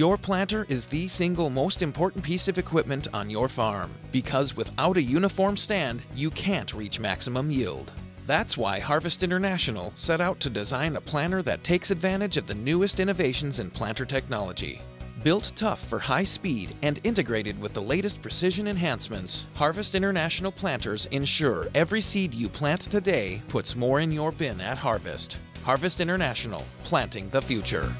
Your planter is the single most important piece of equipment on your farm because without a uniform stand, you can't reach maximum yield. That's why Harvest International set out to design a planter that takes advantage of the newest innovations in planter technology. Built tough for high speed and integrated with the latest precision enhancements, Harvest International planters ensure every seed you plant today puts more in your bin at harvest. Harvest International, planting the future.